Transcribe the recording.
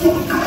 Fuck